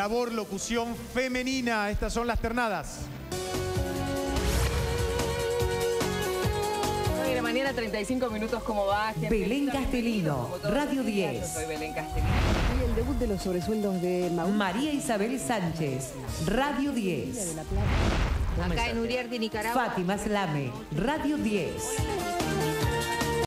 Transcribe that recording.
Labor, locución femenina. Estas son las ternadas. 9 de la mañana, 35 minutos, ¿cómo va? gente? Belén Castelino, Radio días, 10. Yo soy Belén Castelino. Y el debut de los sobresueldos de Mauricio María Isabel Sánchez, Radio 10. Acá en Uriarte, Nicaragua. Fátima Slame, Radio 10.